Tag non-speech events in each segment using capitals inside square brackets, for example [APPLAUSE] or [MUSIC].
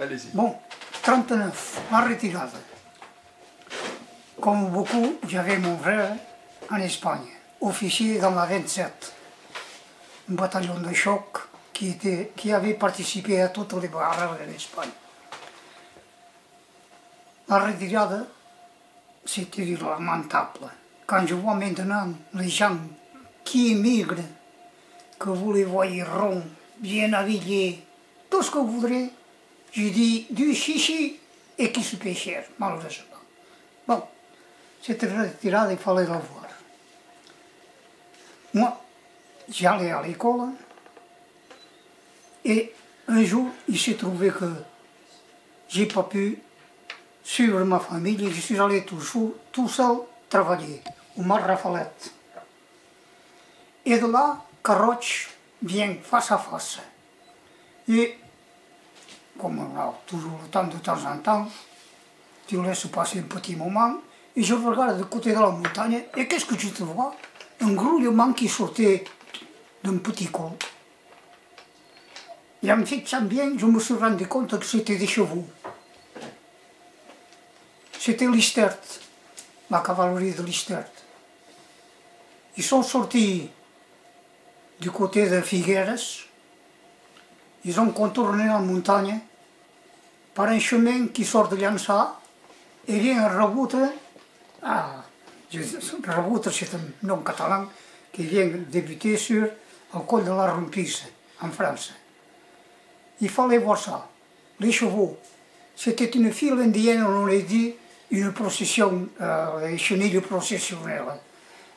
allez-y. Bon, 39, la retirade. Comme beaucoup, j'avais mon frère en Espagne, officier dans la 27, un bataillon de choc qui, était, qui avait participé à toutes les barres en Espagne. La retirade, c'était lamentable. Quand je vois maintenant les gens qui émigrent, que vous les voyez ronds, bien habillés, tout ce que vous voudrez, je dis du chichi et qui se cher, malheureusement. Bon, cette retirade, il fallait la voir. Moi, j'allais à l'école et un jour, il s'est trouvé que j'ai pas pu suivre ma famille et je suis allé toujours, tout seul travailler au Mar Rafalette. Et de là, Caroche vient face à face. Et le temps de temps en temps, tu laisses passer un petit moment, et je regarde de côté de la montagne, et qu'est-ce que tu te vois Un grouillement qui sortait d'un petit col. Et en fixant bien, je me suis rendu compte que c'était des chevaux. C'était l'Istert, la cavalerie de l'Istert. Ils sont sortis du côté de Figueres, ils ont contourné la montagne par un chemin qui sort de Llançà et vient à ah, Raboute c'est un nom catalan qui vient débuter sur le col de la Rompisse, en France. Il fallait voir ça. Les chevaux, c'était une file indienne, on aurait dit, une procession, euh, une chenille processionnelle.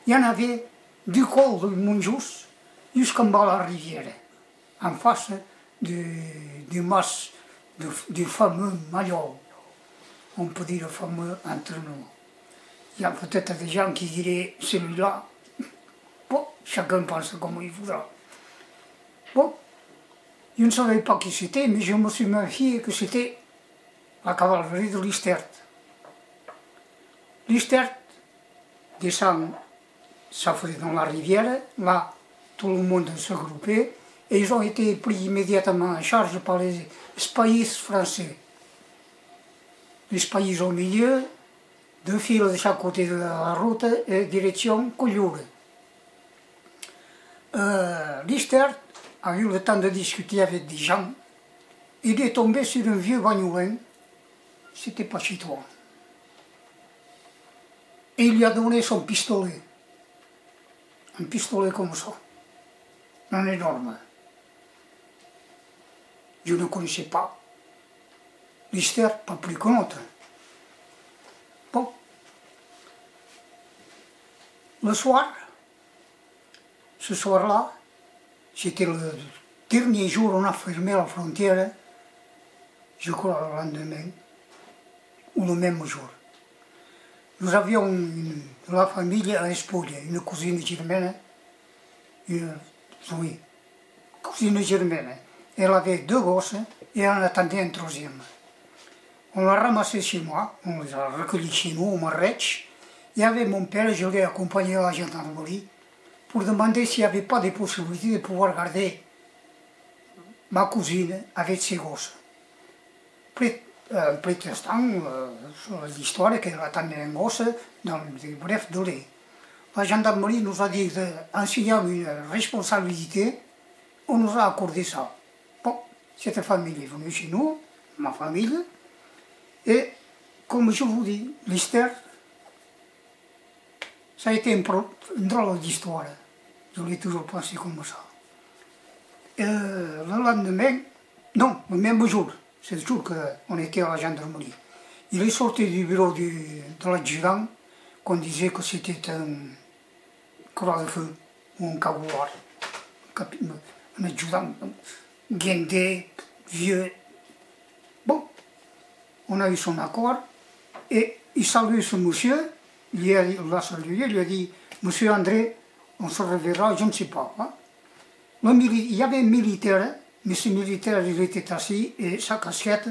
Il y en avait du col de Montjus jusqu'en bas à la rivière, en face du, du mas, du, fameux Mayol. On peut dire le fameux entre nous. Il y a peut-être des gens qui diraient celui-là. Bon, chacun pense comme il voudra. Bon, je ne savais pas qui c'était, mais je me suis méfié que c'était la cavalerie de Listert. Listert descend, ça faisait dans la rivière, là, tout le monde se groupait, et ils ont été pris immédiatement en charge par les spahis français. Les spahis au milieu, deux fils de chaque côté de la route, et direction Collioure. Euh, a eu le temps de discuter avec des gens. Il est tombé sur un vieux bagnolin, c'était pas chez toi. Et il lui a donné son pistolet. Un pistolet comme ça. Un énorme. Je ne connaissais pas. L'Istère, pas plus qu'un autre. Bon. Le soir, ce soir-là, c'était le dernier jour où on a fermé la frontière, je crois le lendemain, ou le même jour. Nous avions une, la famille à Espoglia, une cousine germaine, une, oui, cousine germaine. Elle avait deux gosses et elle en attendait un troisième. On l'a ramassé chez moi, on les a recueillis chez nous, au. Il y avait mon père, je l'ai accompagné à la gendarmerie pour demander s'il n'y avait pas des possibilités de pouvoir garder ma cousine avec ses gosses. Après, euh, euh, sur l'histoire qu'elle attendait un gosse dans le bref délai. La gendarmerie nous a dit qu'en signant une responsabilité, on nous a accordé ça. Bon, cette famille est venue chez nous, ma famille, et comme je vous dis, l'histoire, ça a été une, une drôle d'histoire. Je l'ai toujours pensé comme ça. Et le lendemain, non, le même jour, c'est le jour qu'on était à la gendarmerie, il est sorti du bureau du, de l'adjudant qu'on disait que c'était un croix de feu ou un cagouloir. Un adjudant guindé, vieux. Bon, on a eu son accord et il salue ce monsieur, il l'a salué, il lui a dit Monsieur André, on se reverra, je ne sais pas. Hein. il y avait un militaire, mais ce militaire il était assis et sa casquette,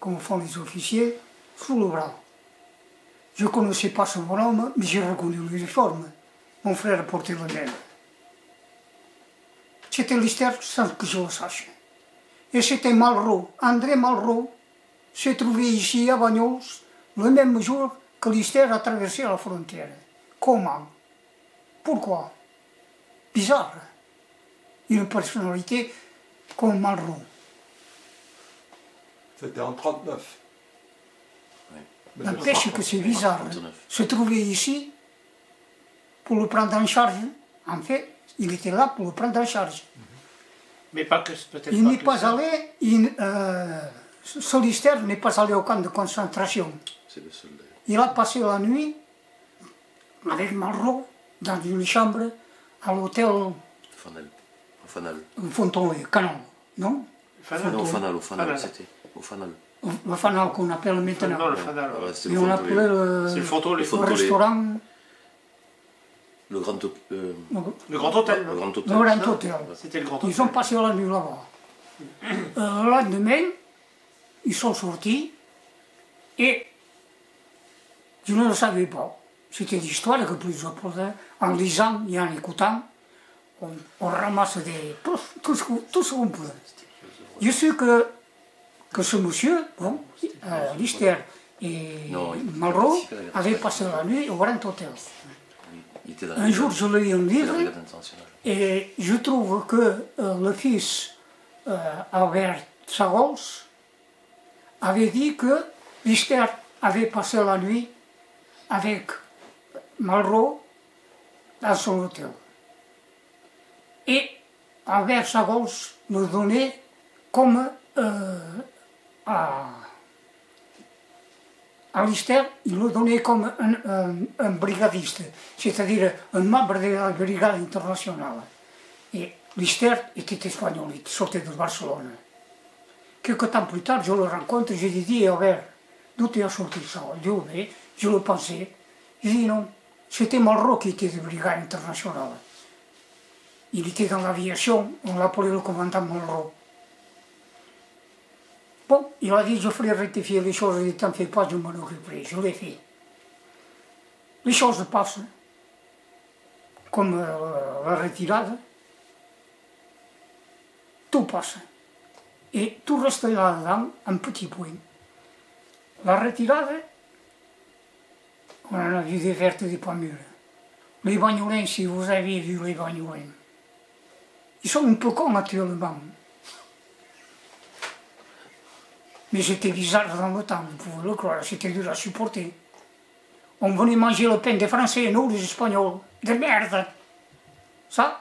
comme font les officiers, sous le bras. Je ne connaissais pas ce bonhomme, mais j'ai reconnu l'uniforme. Mon frère portait le même. C'était l'histoire sans que je le sache. Et c'était Malraux, André Malraux, s'est trouvé ici à Bagnols le même jour que Lister a traversé la frontière. Comment? Pourquoi? Bizarre. Une personnalité comme Malraux. C'était en 39. Mais N'empêche que c'est bizarre. hein? 39. Se trouver ici pour le prendre en charge. En fait, il était là pour le prendre en charge. Mais pas que peut-être Il n'est pas ça. allé, il, euh, Solister n'est pas allé au camp de concentration. C'est le seul. Il a passé la nuit avec Malraux dans une chambre à l'hôtel Fanal. Au Fanal. Fontenay, Canon, non? Fanal. Non, au Fanal, au Fanal, c'était. Au Fanal. Le fanal qu'on appelle maintenant. Non, le Fanal. Et le on appelait le, C'est le. Le restaurant Le grand hôtel. euh, Le Grand Hôtel. le grand hôtel. le Grand Hôtel. C'était le Grand Hôtel. Ils ont passé la nuit là-bas. [CLEARS THROAT] Euh, le lendemain, ils sont sortis et je ne le savais pas. C'était l'histoire que plusieurs fois, en lisant et en écoutant, on, on ramasse des, tout, tout ce qu'on- tout ce qu'on peut. Je sais que, que ce monsieur, bon, euh, Lister et Malraux avaient passé la nuit au Grand Hôtel. Un jour, je lis un livre et je trouve que euh, le fils euh, Albert Sagols avait dit que Lister avait passé la nuit avec Malraux dans son hôtel. Et Albert Sagols nous donnait comme euh, à, à Lister, il le donnait comme un, un- un brigadiste, c'est-à-dire un membre de la brigade internationale. Et Lister était espagnol, il sortait de Barcelone. Quelques temps plus tard, je le rencontre, je lui dis, Albert, d'où tu as sorti ça Je dis, oui, je le pensais. Je dis, non, c'était Malraux qui était de brigade internationale. Il était dans l'aviation, on l'appelait le commandant Malraux. Bon, il a dit, je ferai rectifier les choses, il dit, t'en fais pas, je m'en occuperai. Je l'ai fait. Les choses passent, comme euh, la retirade, tout passe. Et tout reste là-dedans, un petit point. La retirade, on en a vu des vertes et des. Les bagnolins, si vous avez vu les bagnolins, ils sont un peu cons actuellement. Mais c'était bizarre dans le temps, vous pouvez le croire, c'était dur à supporter. On venait manger le pain des Français et nous, les Espagnols. De merde Ça,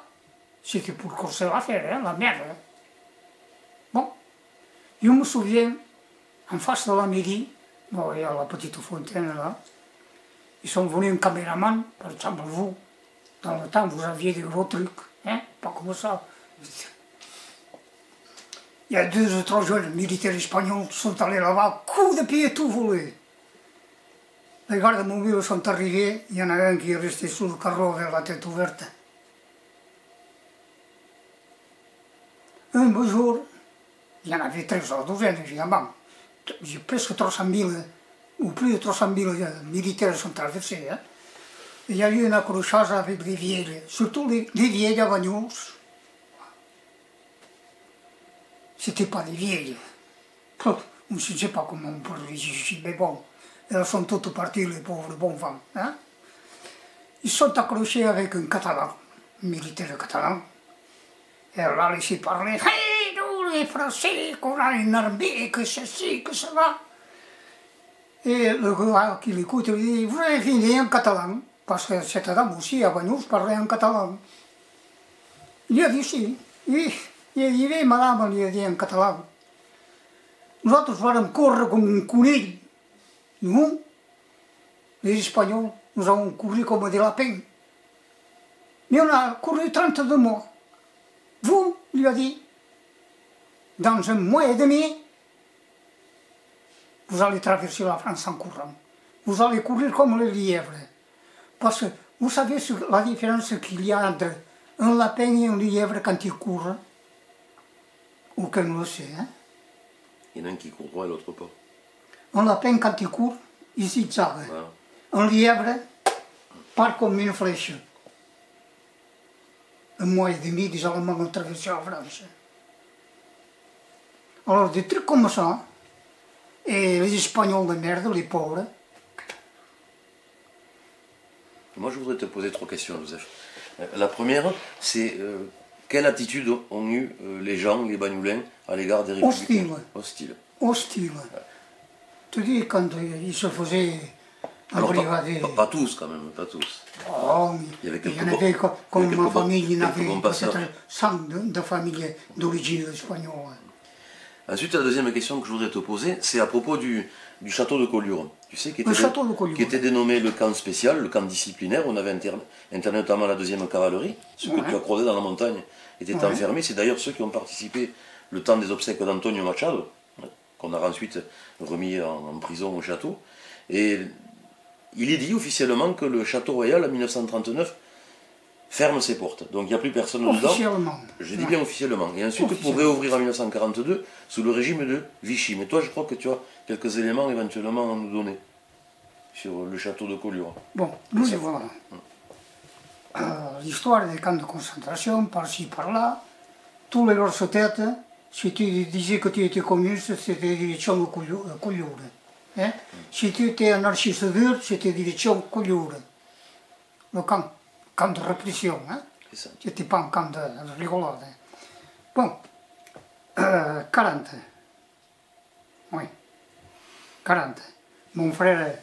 c'était pour corser l'affaire, hein, la merde. Bon, je me souviens, en face de la mairie, bon, il y a la petite fontaine là, ils sont venus un caméraman, par exemple vous, dans le temps vous aviez des gros trucs, hein, pas comme ça. Il y a deux ou trois jeunes militaires espagnols qui sont allés là-bas, coup de pied tout volé. Les gardes mobiles sont arrivés, il y en a un qui est resté sous le carreau avec la tête ouverte. Un beau jour, il y en avait 13 ou 12 évidemment. J'ai presque 300 000, ou plus de 300 000 militaires sont traversés. hein. Il y a eu un accrochage avec les vieilles, surtout les, les vieilles à. C'était pas des vieilles. Je ne sais pas comment on peut les juger, mais bon, elles sont toutes parties, les pauvres bons femmes. hein. Ils sont accrochés avec un catalan, un militaire catalan. Et elle l'a laissé parler. Hey, nous les Français, qu'on a une armée, que ceci, que cela. Et le gars qui l'écoute lui dit Vous avez fini en catalan Parce que cette dame aussi, à Bagnols, parlait en catalan. Il a dit si. Il, il a dit Oui, madame, il a dit en catalan. Nosaltres vàrem córrer com un conill. Nous, les Espagnols, nous avons couru comme des lapins. Mais on a couru 32 mois. Vous, lui a dit, dans un mois et demi, vous allez traverser la France en courant. Vous allez courir comme le lièvre. Parce que vous savez ce- la différence qu'il y a entre un lapin et un lièvre quand ils courent Sait. Hein? Il y en a un qui court droit et l'autre pas. Un lapin, quand il court, il zigzague. Voilà. Un lièvre part comme une flèche. Un mois et demi, des Allemands ont traversé la France. Alors, des trucs comme ça. Et les Espagnols de merde, les pauvres. Moi, je voudrais te poser trois questions, Joseph. Euh, La première, c'est euh, quelle attitude ont eu euh, les gens, les bagnoulins, à l'égard des républicains Hostile. Hostile. Hostile. Tu dis, quand euh, ils se faisaient Alors, pas, pas- pas tous, quand même, pas tous. Oh, mais Il y avait il y quelques en avait, co- comme ma quelques famille, il y en quelques avait peut-être 100 de, de familles d'origine espagnole. Ensuite, la deuxième question que je voudrais te poser, c'est à propos du, du château de Collioure. Tu sais, qui était, Le château de Collioure. qui était dénommé le camp spécial, le camp disciplinaire. On avait interné, interné notamment la deuxième cavalerie. Ce que tu as croisé dans la montagne était Ouais. enfermé. C'est d'ailleurs ceux qui ont participé le temps des obsèques d'Antonio Machado, qu'on a ensuite remis en, en prison au château. Et il est dit officiellement que le château royal, en 1939, ferme ses portes. Donc il n'y a plus personne dedans. Officiellement. Je dis Ouais. bien officiellement. Et ensuite, pour réouvrir en 1942 sous le régime de Vichy. Mais toi, je crois que tu as quelques éléments éventuellement à nous donner sur le château de Collioure. Bon, nous y voilà. Euh, L'histoire des camps de concentration, par-ci, par-là, tous les grosses têtes, si tu disais que tu étais communiste, c'était direction de Collioure. Collioure, hein? Si tu étais anarchiste dur, c'était direction Collioure. Le camp, camp de répression. Hein. C'était pas un camp de, de rigolade. hein. Bon, euh, 40. Oui, 40. Mon frère,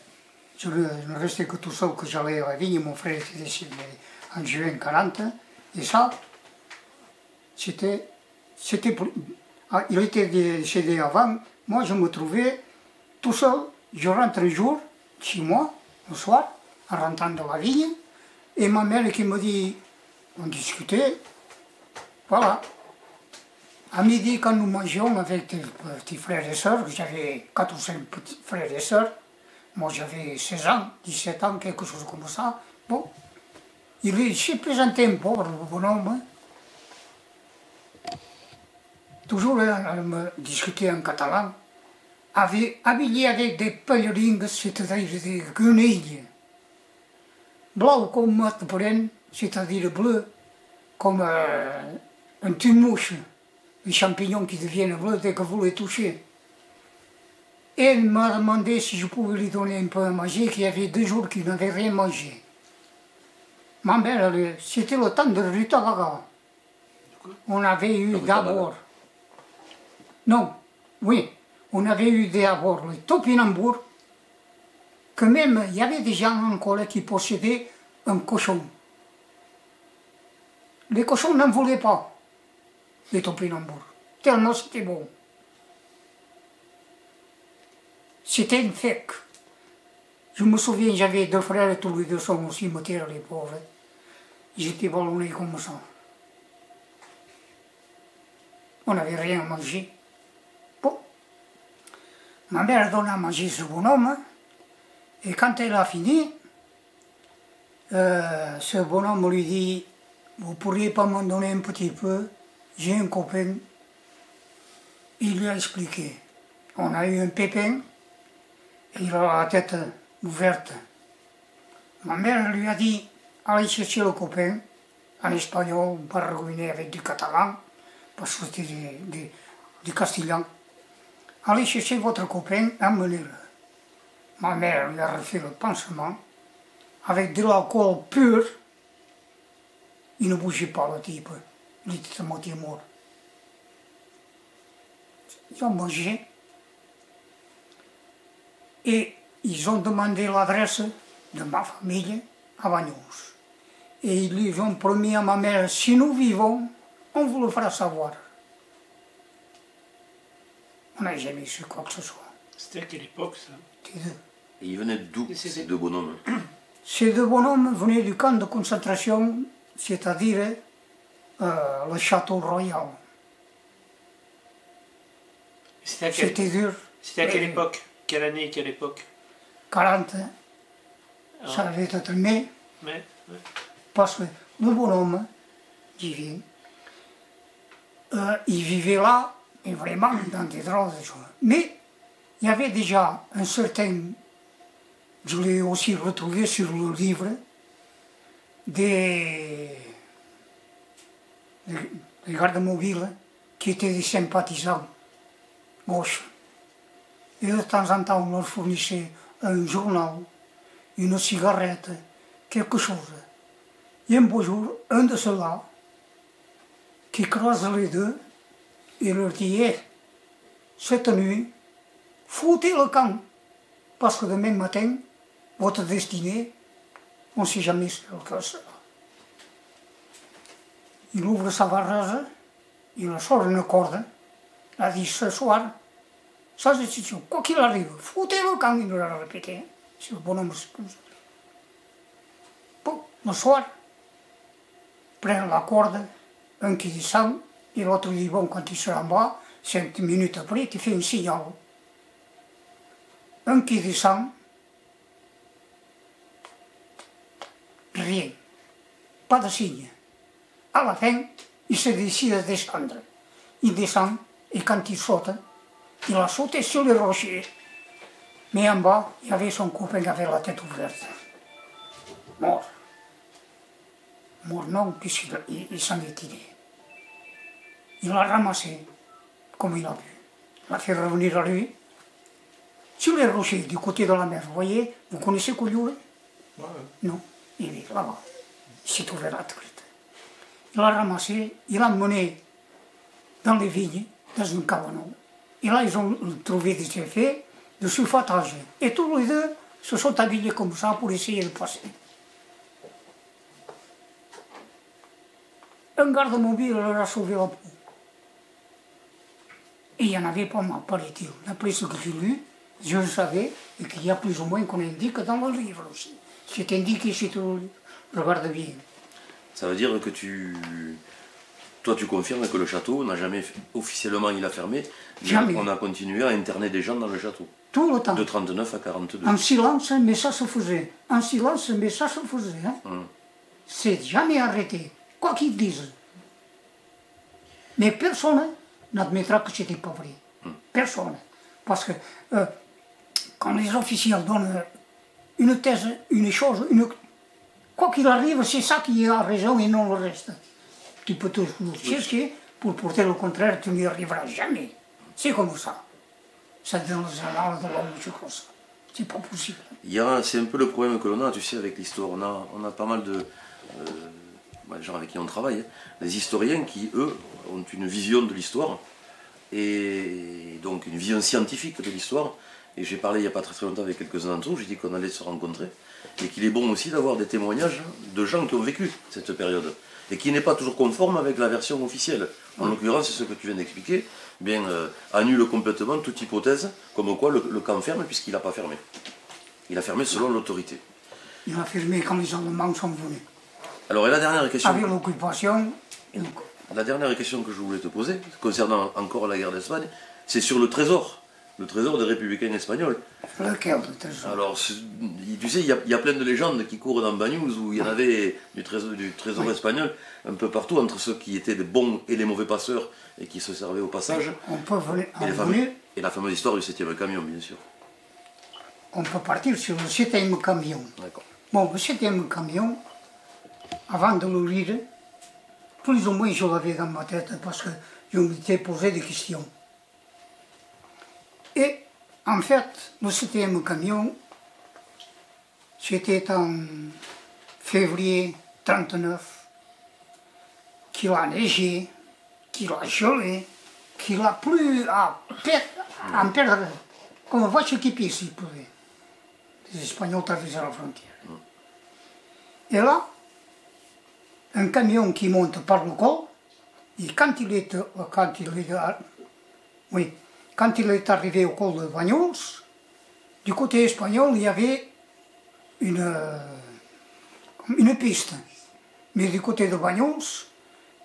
je ne restais que tout seul que j'allais à la vigne, mon frère était décédé en juin 40. Et ça, c'était. c'était ah, il était décédé avant. Moi, je me trouvais tout seul. Je rentre un jour chez moi, le soir, en rentrant de la vigne. Et ma mère qui me dit, on discutait, voilà. À midi, quand nous mangions avec tes petits frères et sœurs, j'avais 4 ou 5 petits frères et sœurs, moi j'avais 16 ans, 17 ans, quelque chose comme ça. Bon, il s'est présenté un pauvre bonhomme. hein. Toujours me discutait en catalan, avec, habillé avec des pèlerines, c'est-à-dire des guenilles blanc comme mat bren, c'est-à-dire bleu, comme euh, un tumouche, les champignons qui deviennent bleus dès que vous les touchez. Et elle m'a demandé si je pouvais lui donner un peu à manger, qu'il y avait deux jours qu'il n'avait rien mangé. Ma mère, c'était le temps de Rutagaga. On avait eu d'abord. Non, oui, on avait eu d'abord le topinambour, que même il y avait des gens encore qui possédaient un cochon. Les cochons n'en voulaient pas, les topinambours, tellement c'était bon. C'était une fête. Je me souviens, j'avais deux frères, tous les deux sont au cimetière, les pauvres. Ils étaient ballonnés comme ça. On n'avait rien à manger. Bon. Ma mère donne à manger ce bonhomme. Et quand elle a fini, euh, ce bonhomme lui dit Vous pourriez pas m'en donner un petit peu? J'ai un copain. Il lui a expliqué. On a eu un pépin, il a la tête ouverte. Ma mère lui a dit Allez chercher le copain, en espagnol, pas ruiner avec du catalan, parce que c'était du, castillan. Allez chercher votre copain, amenez-le. Ma mère lui a refait le pansement avec de l'alcool pur. Il ne bougeait pas le type. Il était à moitié mort. Ils ont mangé. Et ils ont demandé l'adresse de ma famille à Bagnos. Et ils ont promis à ma mère, si nous vivons, on vous le fera savoir. On n'a jamais su quoi que ce soit. C'était à quelle époque ça. Et ils venaient d'où ces deux bonhommes [CLEARS THROAT] Ces deux bonhommes venaient du camp de concentration, c'est-à-dire euh, le château royal. C'était dur. c'était à quelle Euh, époque? Quelle année quelle époque? 40, Ah. ça avait été né, Mais, ouais. parce que le bonhomme divin, euh, il vivait là, et vraiment dans des drôles de choses. Mais il y avait déjà un certain, je l'ai aussi retrouvé sur le livre, des, des, des gardes mobiles qui étaient des de temps en temps, on leur fournissait un journal, une cigarette, quelque chose. Et un beau jour, un de ceux-là, qui croise les deux, il leur dit, Eh, cette nuit, foutez le camp, parce que votre destinée, on ne sait jamais ce que sera. Il ouvre sa varase, il sort une corde, il a dit ce soir, ça c'est quoi qu'il arrive, foutez le camp, il l'a répété, c'est le bonhomme comme ça. Bon, le soir, prend la corde, un qui descend, et l'autre dit bon, quand il sera en bas, cinq minutes après, tu fais un signal. Un qui descend, rien, pas de signe. À la fin, il se décide à descendre. Il descend, et quand il saute, il a sauté sur le rocher. Mais en bas, il y avait son copain qui avait la tête ouverte. Mort. Mort non, puisqu'il il, il s'en est tiré. Il l'a ramassé comme il a pu. Il l'a fait revenir à lui. Sur les rochers, du côté de la mer, vous voyez, vous connaissez Collioure Ouais, ouais. Non, il est là-bas. Il s'est ouvert la tête. Il l'a ramassé, il l'a emmené dans les vignes, dans un cabanon. Et là, ils ont trouvé des effets de sulfatage. Et tous les deux se sont habillés comme ça pour essayer de passer. Un garde mobile leur a sauvé la peau. Et il y en avait pas mal, paraît-il. D'après ce que j'ai lu, je le savais, et qu'il y a plus ou moins qu'on indique dans le livre aussi. C'est indiqué chez tout le livre. Regarde bien. Ça veut dire que tu. Toi, tu confirmes que le château n'a jamais officiellement il a fermé, mais Jamais. on a continué à interner des gens dans le château. Tout le temps. De 39 à 42. En silence, mais ça se faisait. En silence, mais ça se faisait. Hein. Hum. C'est jamais arrêté, quoi qu'ils disent. Mais personne n'admettra que c'était pas vrai. Personne. Parce que euh, quand les officiels donnent une thèse, une chose, une... quoi qu'il arrive, c'est ça qui a raison et non le reste. Tu peux toujours chercher pour porter le contraire, tu n'y arriveras jamais. C'est comme ça. C'est dans les annales de l'homme, je crois ça. C'est pas possible. C'est un peu le problème que l'on a, tu sais, avec l'histoire. On a, on a pas mal de, euh, bah, les gens avec qui on travaille, hein, des historiens qui, eux, ont une vision de l'histoire, et donc une vision scientifique de l'histoire. Et j'ai parlé il n'y a pas très, très longtemps avec quelques-uns d'entre eux, j'ai dit qu'on allait se rencontrer, et qu'il est bon aussi d'avoir des témoignages de gens qui ont vécu cette période, et qui n'est pas toujours conforme avec la version officielle. En l'occurrence, c'est ce que tu viens d'expliquer, bien euh, annule complètement toute hypothèse, comme quoi le, le camp ferme, puisqu'il n'a pas fermé. Il a fermé selon l'autorité. Il a affirmé quand les Allemands sont venus. Alors, et la dernière question, Avec l'occupation, la dernière question que je voulais te poser, concernant encore la guerre d'Espagne, c'est sur le trésor, le trésor des républicains espagnols. lequel le trésor Alors, tu sais, il y, a- il y a plein de légendes qui courent dans Bagnouz où il y en avait du trésor, du trésor espagnol un peu partout, entre ceux qui étaient les bons et les mauvais passeurs et qui se servaient au passage. On peut venir, Et, fameux- venir, et la fameuse histoire du septième camion, bien sûr. on peut partir sur le septième camion. D'accord. Bon, le septième camion, avant de le lire, plus ou moins je l'avais dans ma tête parce que je m'étais posé des questions. Et en fait, le septième camion, c'était en février 39, qu'il a neigé, qu'il a gelé, qu'il a plu à, en perdre, comme vache qui pisse, s'il pouvait. Les Espagnols traversaient la frontière. Et là, un camion qui monte par le col, et quand il est, euh, il à- oui, quand il est arrivé au col de Bagnols, du côté espagnol, il y avait une, euh, une piste. Mais du côté de Bagnols,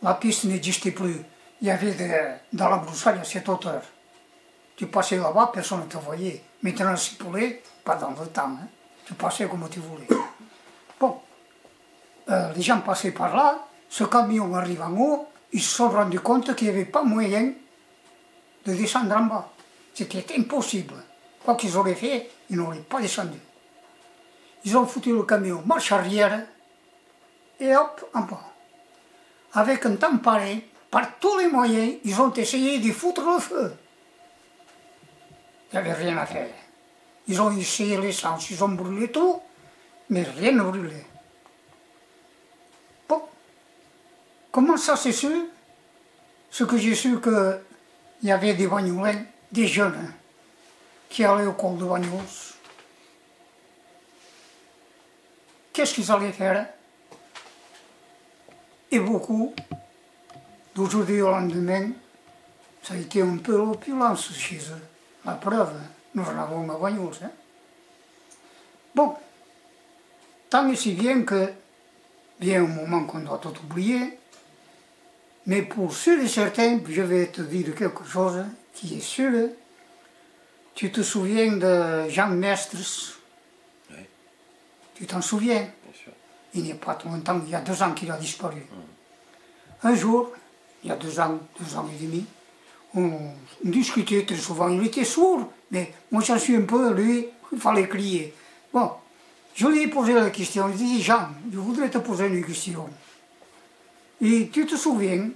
la piste n'existait plus. Il y avait de- dans la broussaille à cette hauteur. Tu passais là-bas, personne ne te voyait. Maintenant, c'est poulet, pas dans le temps. hein. Tu passais comme tu voulais. Bon, Euh, les gens passaient par là, ce camion arrive en haut, ils se sont rendus compte qu'il n'y avait pas moyen de descendre en bas. C'était impossible. Quoi qu'ils auraient fait, ils n'auraient pas descendu. Ils ont foutu le camion marche arrière et hop, en bas. Avec un temps pareil, par tous les moyens, ils ont essayé d'y foutre le feu. Il n'y avait rien à faire. Ils ont essayé l'essence, ils ont brûlé tout, mais rien ne brûlait. Bon, comment ça c'est su? Ce que j'ai su qu'il des bagnolins, des jeunes, hein, qui allaient au col de Bagnols. Qu'est-ce qu'ils allaient faire? Et beaucoup, d'aujourd'hui au lendemain, ça a été un peu l'opulence chez eux. La preuve, nous en avons à Bagnols. Hein? Bon, tant et si que, bien au moment qu'on doit tout oublier, mais pour ceux et certains, je vais te dire quelque chose qui est sûr. Tu te souviens de Jean Mestres? Oui. Tu t'en souviens? Bien sûr. Il n'y a pas trop longtemps, il y a deux ans qu'il a disparu. Un jour, il y a deux ans, deux ans et demi, on discutait très souvent. Il était sourd, mais moi j'en suis un peu, lui, il fallait crier. Bon, je lui ai posé la question, il dit Jean, je voudrais te poser une question. Et tu te souviens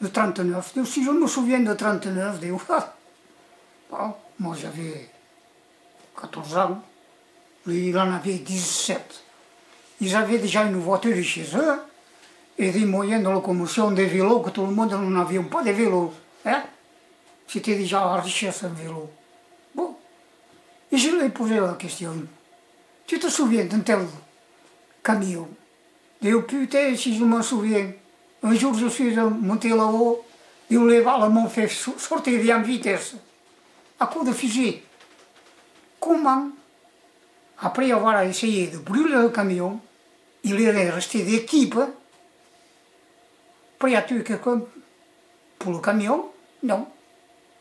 de 39 Donc, Si je me souviens de 39, je dis, Ah, bon, moi j'avais 14 ans, lui il en avait 17. Ils avaient déjà une voiture chez eux et des moyens de locomotion, des vélos, que tout le monde n'en avait pas des vélos. Hein? C'était déjà la richesse un vélo. Bon. Et je lui ai posé la question. Tu te souviens d'un tel camion? Et oh putain, si je m'en souviens, un jour je suis monté là-haut, et les balles m'ont fait sortir en vitesse, à coup de fusil. Comment, après avoir essayé de brûler le camion, il est resté des types prêts à tuer quelqu'un pour le camion Non.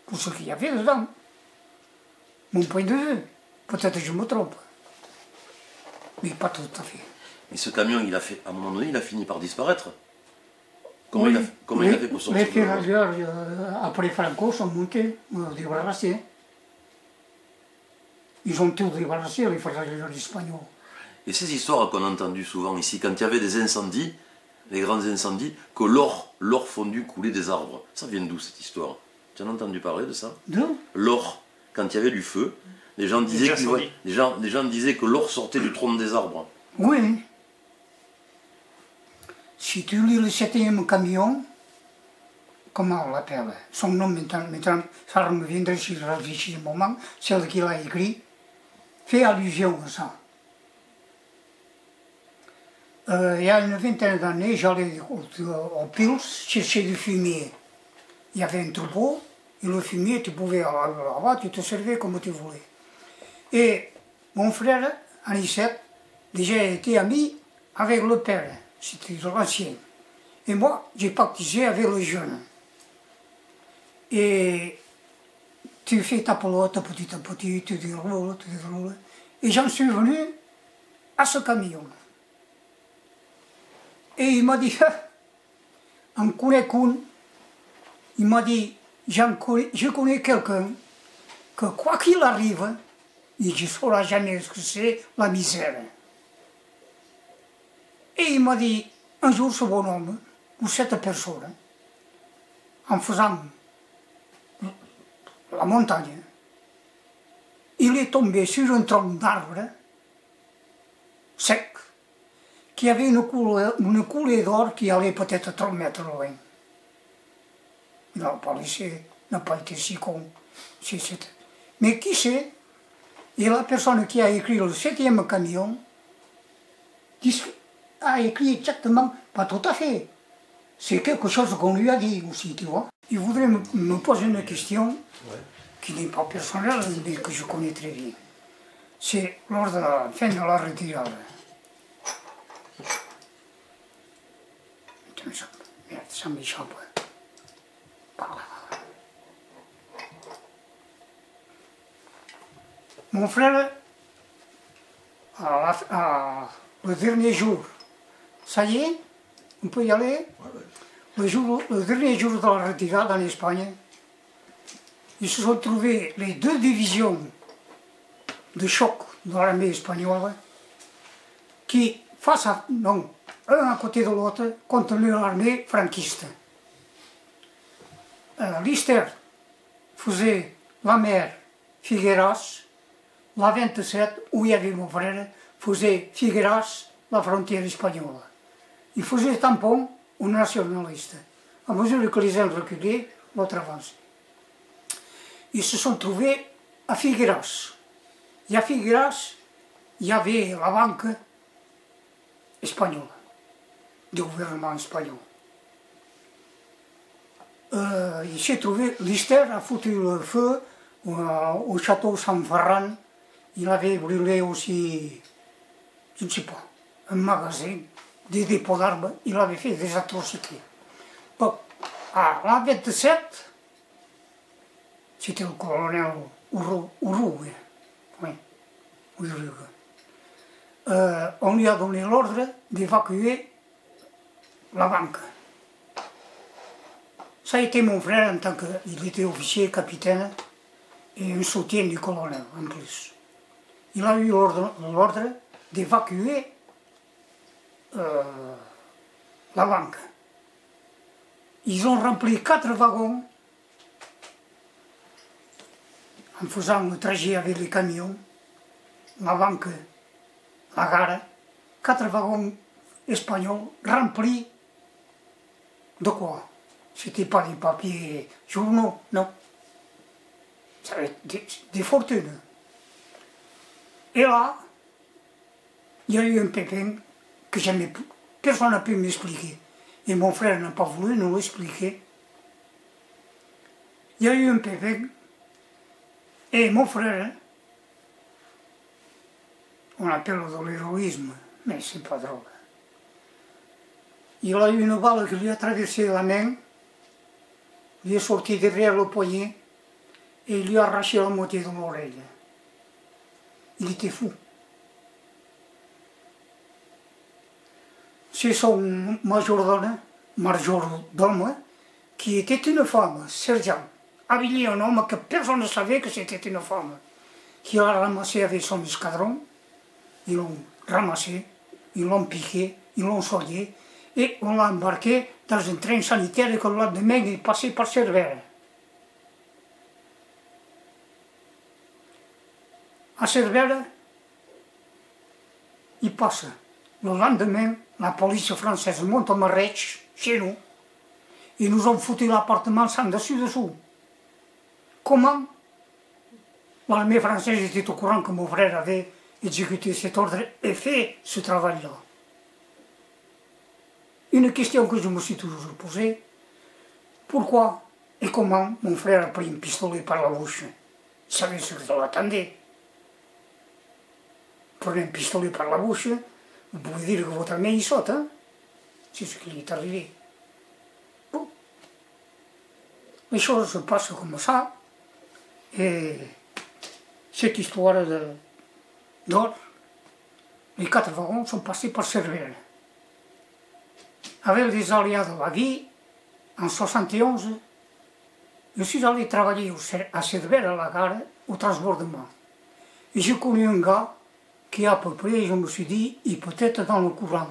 Pour ce qu'il y avait dedans. Mon point de vue. Peut-être que je me trompe. Mais pas tout à fait. Mais ce camion, il a fait, à un moment donné, il a fini par disparaître. Comment, Oui, il, a, comment il les- a fait pour Les sortir là ferrailleurs, euh, après Franco, sont montés, on a débarrassé. Ils ont tout débarrassé, les ferrailleurs espagnols. Et ces histoires qu'on a entendues souvent ici, quand il y avait des incendies, les grands incendies, que l'or, l'or fondu coulait des arbres. Ça vient d'où cette histoire? Tu en as entendu parler de ça? Deux L'or, quand il y avait du feu, les gens disaient, qu'ils incendies. voyaient- les gens, les gens disaient que l'or sortait du tronc des arbres. Oui. Si tu lis le septième camion, comment on l'appelle? Son nom maintenant, maintenant, ça me viendrait si je réfléchis un moment, celle qu'il a écrit, fait allusion à ça. Euh, il y a une vingtaine d'années, j'allais au, au Pils chercher du fumier. Il y avait un troupeau, et le fumier, tu pouvais là-bas, tu te servais comme tu voulais. Et mon frère, Anicette, déjà était ami avec le père, c'était l'ancien. Et moi, j'ai baptisé avec le jeune. Et tu fais ta pelote petit à petit, tu déroules, tu déroules. Et j'en suis venu à ce camion. Et il m'a dit, [LAUGHS] en qu'un, il m'a dit, connais- je connais quelqu'un que quoi qu'il arrive, il ne saura jamais ce que c'est la misère. Et il m'a dit, un jour ce bonhomme, ou cette personne, en faisant la montagne, il est tombé sur un tronc d'arbre sec, qui avait une coulée, une coulée d'or qui allait peut-être 3 mètres loin. Il n'a pas laissé, n'a pas été si con. si c'était- Mais qui sait Et la personne qui a écrit le septième camion dis- a écrit exactement, pas tout à fait. C'est quelque chose qu'on lui a dit aussi, tu vois. Il voudrait me, me poser une question qui n'est pas personnelle, mais que je connais très bien. C'est lors de la fin de la retirade. Merde, ça m'échappe. Mon frère, à la- à- le dernier jour, ça y est, on peut y aller le, jour, le dernier jour de la retirade en Espagne, ils se sont trouvés les deux divisions de choc de l'armée espagnole qui, face à, non, un à côté de l'autre, contre l'armée franquiste. Euh, Lister faisait la mer Figueras, la 27, où il y avait mon frère, faisait Figueras, la frontière espagnole. Il faisait tampon aux nationalistes. À mesure que les uns reculaient, l'autre avançait. Ils se sont trouvés à Figueras. Et à Figueras, y avait la banque espagnole, du gouvernement espagnol. Euh, il s'est trouvé, Lister a foutu le feu au, au château San Ferran. Il avait brûlé aussi, je ne sais pas, un magasin, des dépôts d'arbres. Il avait fait des atrocités. Bon, à la 27, c'était le colonel Uru- Urugue. Oui. Euh, on lui a donné l'ordre d'évacuer la banque. Ça a été mon frère en tant qu'il était officier, capitaine et un soutien du colonel en plus. Il a eu l'ordre d'évacuer euh, la banque. Ils ont rempli quatre wagons en faisant le trajet avec les camions, la banque, la gare, quatre wagons espagnols remplis de quoi? C'était pas des papiers journaux, non. Avait des, des fortunes. Et là, il y a eu un pépin jamais personne n'a pu m'expliquer. Et mon frère n'a pas voulu nous l'expliquer. Il y a eu un pépin. Et mon frère, on appelle de l'héroïsme, mais c'est pas drôle. Il a eu une balle qui lui a traversé la main, lui est sorti derrière le poignet et il lui a arraché la moitié de l'oreille. Il était fou. C'est son majordome, majordome qui était une femme, sergent, habillé un homme que personne ne savait que c'était une femme, qui l'a ramassé avec son escadron, ils l'ont ramassé, ils l'ont piqué, ils l'ont soigné, et on l'a embarqué dans un train sanitaire que le lendemain il est passé par Cervera. À Cervera, il passe. Le lendemain, la police française monte au Marrech, chez nous. Ils nous ont foutu l'appartement sans dessus-dessous. Comment L'armée française était au courant que mon frère avait exécuté cet ordre et fait ce travail-là. Une question que je me suis toujours posée, pourquoi et comment mon frère a pris un pistolet par la bouche? Il savait ce que l'attendait. Prenez un pistolet par la bouche, vous pouvez dire que votre main y saute, hein C'est ce qui lui est arrivé. Bon. Les choses se passent comme ça, et cette histoire de- d'or, les quatre wagons sont passés par Cervera. Avec les aléas de la vie, en 71, je suis allé travailler au Cer- à Cervera, à la gare, au transbordement. Et j'ai connu un gars qui, à peu je me suis dit, il peut être dans le courant.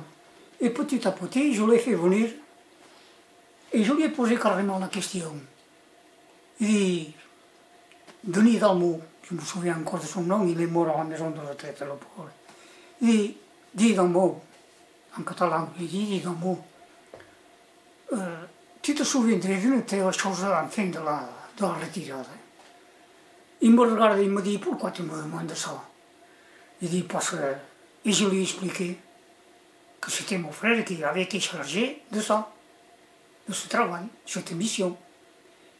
Et petit à petit, je l'ai fait venir et je lui ai posé carrément la question. Il dit, Denis Dalmau, je me souviens encore de son nom, il est mort à la maison de retraite, le pauvre. Il dit, dis Dalmau, en catalan, il dit, dis Dalmau, euh, tu te souviendrais d'une telle chose en fin de la, de la retirada Il me regarde et il me dit, pourquoi tu me demandes ça Parce que... Et je lui ai expliqué que c'était mon frère qui avait été chargé de ça, de ce travail, cette mission.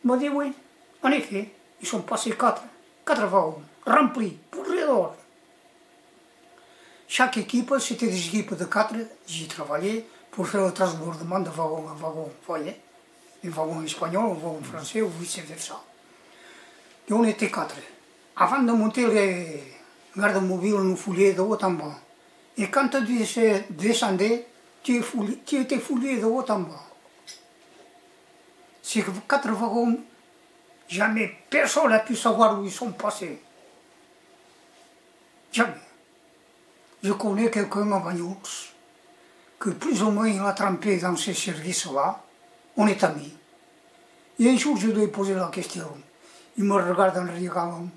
Il m'a dit, oui, en effet, ils sont passés quatre, quatre wagons, remplis, pour d'or. Chaque équipe, c'était des équipes de quatre, j'y travaillais pour faire le transbordement de wagon en wagon, vous voyez Un wagon espagnol, un wagon français, ou vice-versa. Et on était quatre. Avant de monter gardes mobiles, nous foulions de haut en bas. Et quand tu descendais, tu, tu étais foulé de haut en bas. Que quatre wagons, jamais personne n'a pu savoir où ils sont passés. Jamais. Je connais quelqu'un à Bagnoux, que plus ou moins il a trempé dans ces services-là. On est amis. Et un jour, je lui ai posé la question. ils me regardent en rigolant,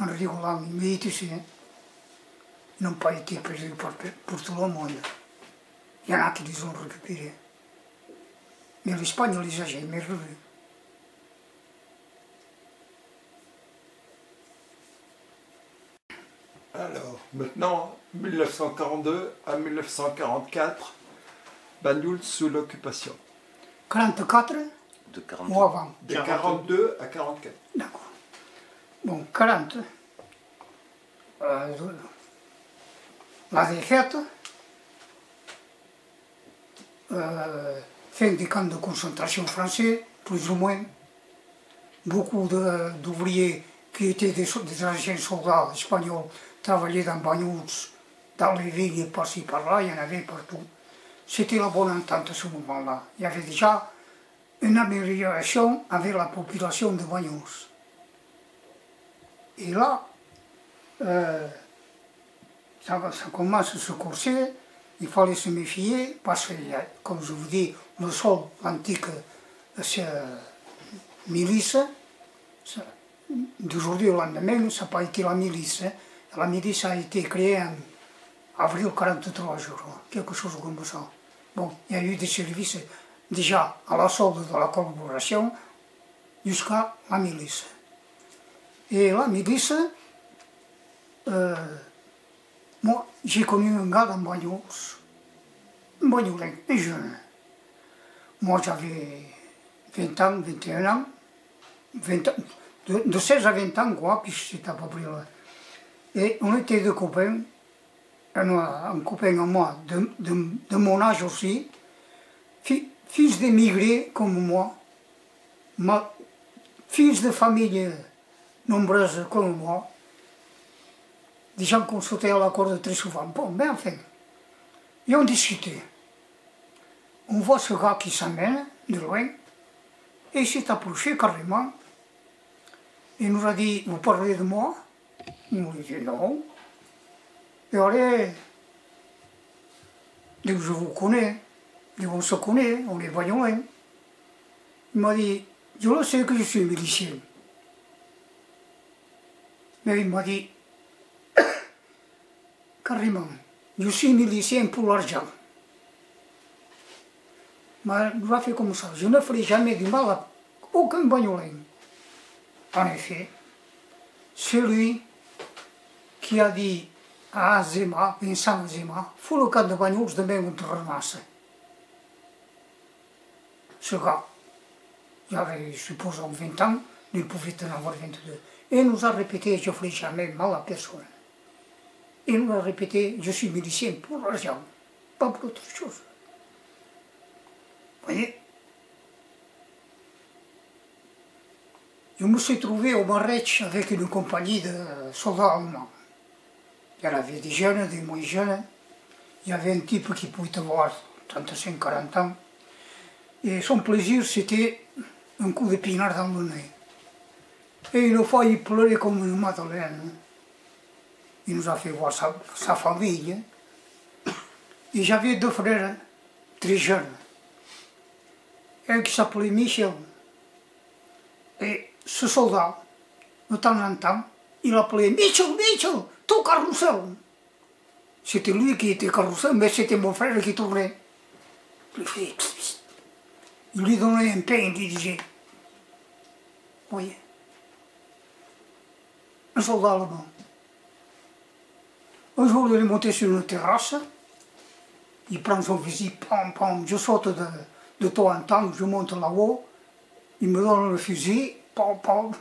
en rigolant, mais tu sais, n'ont pas été perdus pour, pour tout le monde. Il y en a qui les ont récupérés. Mais l'Espagne, on les a jamais revus. Alors, maintenant, 1942 à 1944, Banyuls sous l'occupation. 44, De 40 ou avant. De 42. 42 à 44. D'accord. Bon, 40. Euh, la défaite, fin des camps de concentration français, plus ou moins. Beaucoup d'ouvriers qui étaient des, anciens soldats espagnols travaillaient dans Banyuls, dans les villes et par-ci par-là, il y en avait partout. C'était la bonne entente à ce moment-là. Il y avait déjà une amélioration avec la population de Banyuls. Et là, ça, commence à se corser, il fallait se méfier parce que, comme je vous dis, le sol antique, c'est euh, milice. D'aujourd'hui au lendemain, ça n'a pas été la milice. hein. La milice a été créée en avril 43, je crois, quelque chose comme ça. Bon, il y a eu des services déjà à la solde de la collaboration jusqu'à la milice. Et la milice, euh, moi, j'ai connu un gars dans Bagnols, un Bagnolin, un jeune. Moi, j'avais 20 ans, 21 ans, 20 ans, de, de 16 à 20 ans, quoi, puis c'était à peu près là. Et on était deux copains, un, un copain à moi, de, de, de mon âge aussi, fi- fils d'émigrés comme moi, ma, fils de famille nombreuses comme moi, des gens à la corde très souvent. Bon, mais enfin, et on discutait. On voit ce gars qui s'amène de loin, et il s'est approché carrément. Il nous a dit, vous parlez de moi? Il nous a dit non. Et allez, je vous connais, Et on se connaît, on les voyons. hein. Il m'a dit, je le sais que je suis milicien. Mais il m'a dit, carrément, je suis milicien pour l'argent. Mais fait comme ça, je ne ferai jamais du mal à aucun bagnolin. En effet, celui qui a dit à Azema, Vincent Azema, fous le cadre de Bagnols, demain on te ramasse. Ce gars, je suppose, 20 ans, il pouvait en avoir 22. Et il nous a répété, je ne ferai jamais mal à personne. Il nous a répété, je suis milicien pour l'argent, pas pour autre chose. Vous voyez? Je me suis trouvé au Marech avec une compagnie de soldats allemands. Il y en avait des jeunes, des moins jeunes. Il y avait un type qui pouvait avoir 35-40 ans. Et son plaisir, c'était un coup de pinard dans le nez. Et une fois, il pleurait comme une madeleine. Il nous a fait voir sa, sa famille. Et j'avais deux frères très jeunes. Un qui s'appelait Michel. Et ce soldat, de temps en temps, il appelait Michel, Michel, ton carrousel. C'était lui qui était carrousel, mais c'était mon frère qui tournait. Il faisait pss, pss. Il lui donnait un pain, il lui disait, voyez, un soldat allemand. Un jour, il est monté sur une terrasse, il prend son fusil, pam, pam, je saute de, de temps en temps, je monte là-haut, il me donne le fusil, pam, pam,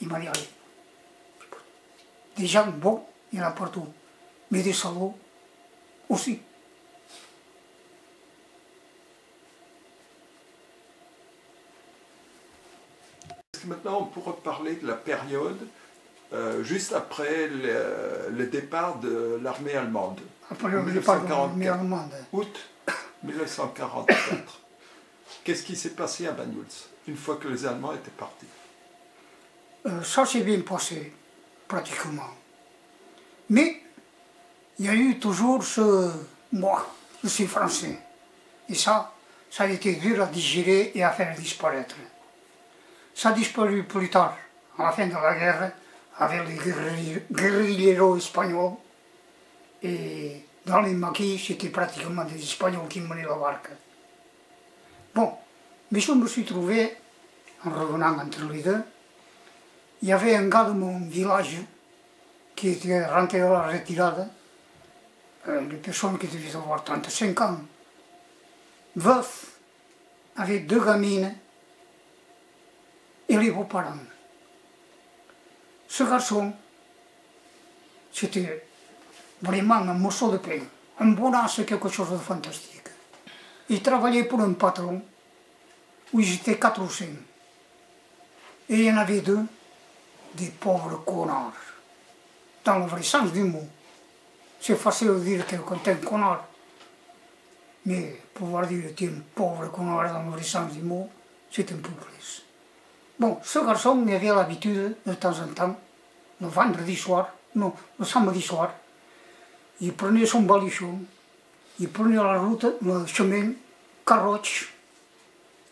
il m'a dit. Des gens bons, il y en a partout, mais des salauds aussi. Maintenant on pourrait parler de la période euh, juste après le, le départ de l'armée allemande Après le départ de 1944. l'armée allemande. Août [COUGHS] 1944. Qu'est-ce qui s'est passé à Banyuls une fois que les Allemands étaient partis? Euh, ça s'est bien passé, pratiquement. Mais il y a eu toujours ce moi, je suis français. Et ça, ça a été dur à digérer et à faire disparaître. Ça a disparu plus tard, à la fin de la guerre avec les guerri- guerrilleros espagnols. Et dans les maquis, c'était pratiquement des Espagnols qui menaient la barque. Bon, mais je me suis trouvé, en revenant entre les deux, il y avait un gars de mon village qui était rentré à la retirade, euh, une personne qui devait avoir 35 ans, veuf, avec deux gamines et les beaux-parents. Ce garçon, c'était vraiment un morceau de pain, un bonheur, quelque chose de fantastique. Il travaillait pour un patron où étaient quatre ou cinq. Et il y en avait deux, des pauvres connards, dans le vrai sens du mot. C'est facile de dire que quand t'es un connard, mais pouvoir dire que es un pauvre connard dans le vrai sens du mot, c'est un peu plus. Bon, ce garçon avait l'habitude, de temps en temps, non, le samedi soir, il prenait son baluchon, il prenait la route, le chemin Carroche,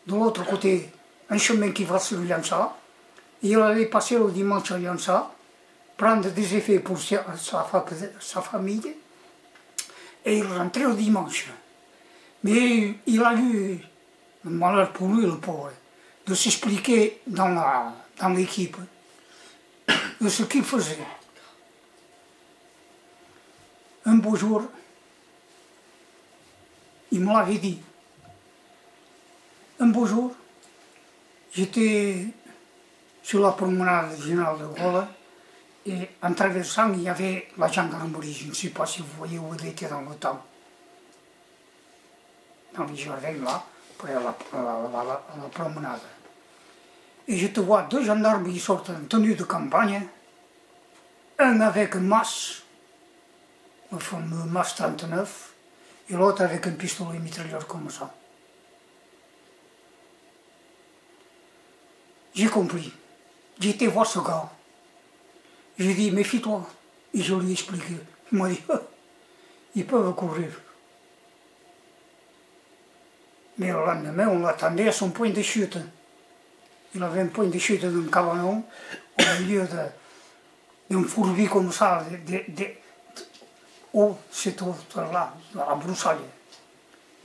de l'autre côté, un chemin qui va sur Llança, et il allait passer le dimanche à Llança, prendre des effets pour sa, sa sa famille, et il rentrait le dimanche. Mais il a eu malheur pour lui, le pauvre, de s'expliquer dans dans Un beau jour, il me l'avait dit. Un beau jour, j'étais sur la promenade générale de Gaulle et en traversant, il y avait la gendarmerie. Je ne sais pas si vous voyez où elle était dans le temps. Dans les jardins là, près de la- la- la- la promenade. Et je te vois deux gendarmes qui sortent en tenue de campagne, un avec un masque, le fameux masque 39, et l'autre avec un pistolet mitrailleur comme ça. J'ai compris. J'ai été voir ce gars. J'ai dit, méfie-toi. Et je lui ai expliqué. Il m'a dit, [LAUGHS] ils peuvent courir. Mais le lendemain, on l'attendait à son point de chute. Avait un point de chute d'un cabanon au milieu de- d'un fourbi comme ça, de, de, de, oh, c'est là, à broussaille.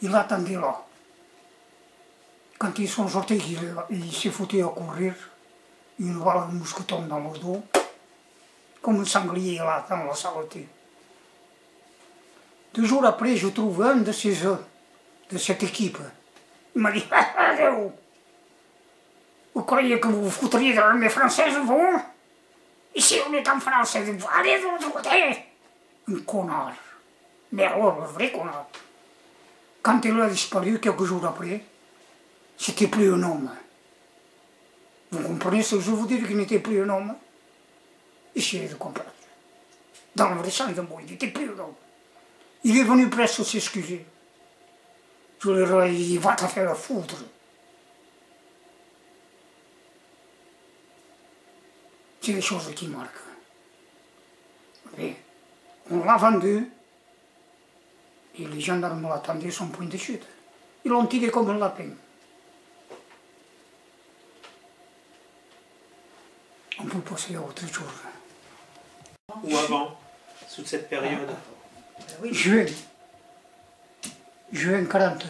Il l'attendait là. Quand ils sont sortis, il, il s'est foutu à courir, une balle de mousqueton dans le dos, comme un sanglier là dans la saleté. Deux jours après, je trouve un de ces de cette équipe. Il m'a Vous croyez que vous foutriez de l'armée française, vous Ici, on est en France, allez de l'autre côté Un connard. Mais alors, le vrai connard. Quand il a disparu, quelques jours après, c'était plus un homme. Vous comprenez ce que je vous dis qu'il n'était plus un homme Essayez de comprendre. Dans le vrai sens du mot, il n'était plus un homme. Il est venu presque s'excuser. Je lui ai dit, va te faire foutre. C'est des choses qui marquent. Et on l'a vendu, et les gendarmes l'attendaient son point de chute. Ils l'ont tiré comme un lapin. On peut passer à autre chose. Ou avant, sous cette période. Juin. Juin 40.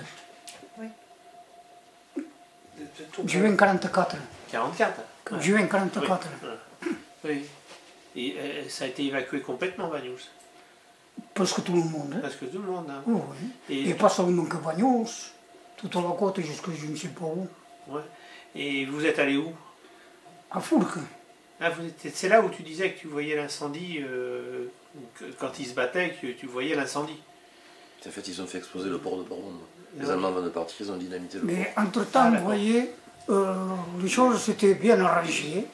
de- de tout- Juin 44. 44. ouais. Juin Oui. 44. ouais. Oui. Et euh, ça a été évacué complètement, Vagnous. Presque tout le monde. hein. Parce que tout le monde. hein. Oui, oui. Et, Et pas seulement que Bagnos, toute la côte jusque je ne sais pas où. ouais. Et vous êtes allé où? À Fourques. Ah, vous êtes- C'est là où tu disais que tu voyais l'incendie, euh, quand ils se battaient, que tu voyais l'incendie. En fait, ils ont fait exploser le port de Bourgogne. Les. Allemands, avant de partir, ils ont dynamité le port. Mais entre-temps, Ah, vous voyez, euh, les choses s'étaient bien arrangées.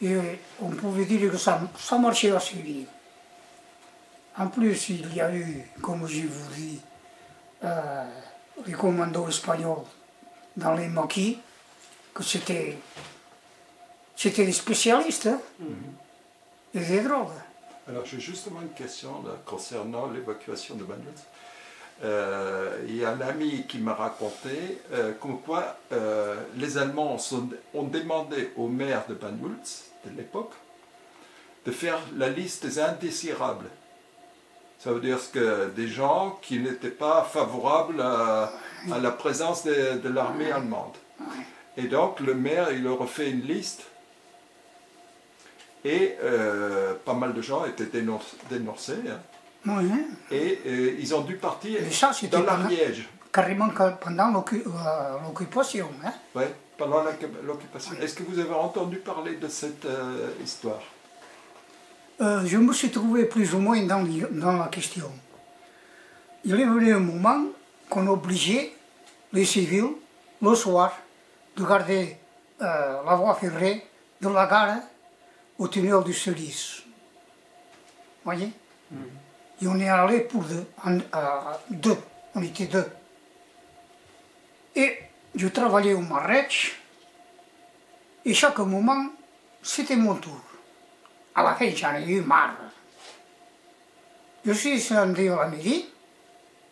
Et on pouvait dire que ça, ça marchait assez bien. En plus, il y a eu, comme je vous dis, euh, les commandos espagnols dans les maquis, que c'était, c'était des spécialistes hein, et des drogues. Alors j'ai justement une question là, concernant l'évacuation de Banyuls. Euh, il y a un ami qui m'a raconté euh, comme quoi euh, les Allemands ont demandé au maire de Banyulz de l'époque de faire la liste des indésirables. Ça veut dire que des gens qui n'étaient pas favorables à, la présence de, l'armée allemande. Et donc le maire, il leur a fait une liste. Et pas mal de gens étaient dénonc- dénoncés. hein. Oui, et euh, ils ont dû partir ça, c'était dans l'Ariège. carrément pendant euh, l'occupation. Hein. Ouais, pendant l'occupation. Est-ce que vous avez entendu parler de cette euh, histoire? Euh, je me suis trouvé plus ou moins dans, la question. Il est venu un moment qu'on obligeait les civils, le soir, de garder euh, la voie ferrée de la gare au tunnel du Celis. voyez? Et on est allé pour deux, en- à deux, on était deux. Et je travaillais au Marrakech, et chaque moment, c'était mon tour. À la fin, j'en ai eu marre. Je suis descendu à mairie,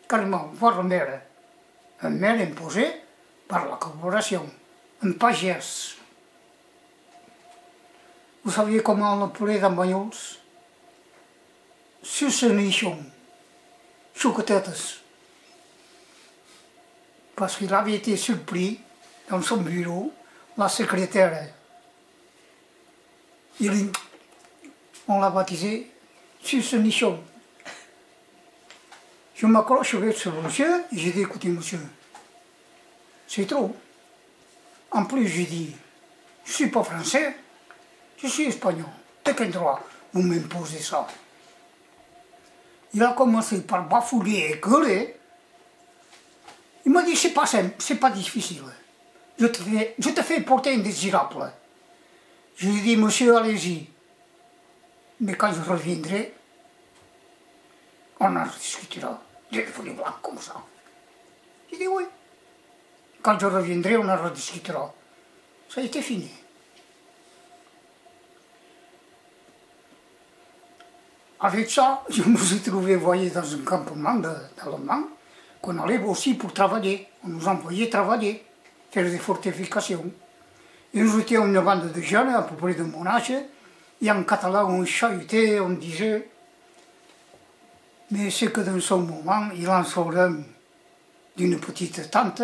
carrément voir le maire, un maire imposé par la corporation, un pagès. Vous saviez comment on l'appelait dans Bagnols Sur ce nichon, Chouquetetes. Parce qu'il avait été surpris dans son bureau, la secrétaire. On l'a baptisé sur ce nichon. Je m'accroche avec ce monsieur et j'ai dit écoutez monsieur, c'est trop. En plus, j'ai dit, je ne suis pas français, je suis espagnol. De quel droit vous m'imposez ça Il a commencé par bafouiller et gueuler. Il m'a dit c'est pas simple, c'est pas difficile. Je te fais, je te fais porter un désirable. Je lui ai dit monsieur, allez-y. Mais quand je reviendrai, on en discutera. Il est devenu blanc comme ça. J'ai dit oui. Quand je reviendrai, on en rediscutera. Ça a été fini. Avec ça, je me suis trouvé, voyez, dans un campement d'Allemands, qu'on allait aussi pour travailler. On nous envoyait travailler, faire des fortifications. Et nous étions une bande de jeunes, à peu près de mon âge, et en catalan, on chahutait, on disait. Mais c'est que dans son moment, il en sort un d'une petite tente,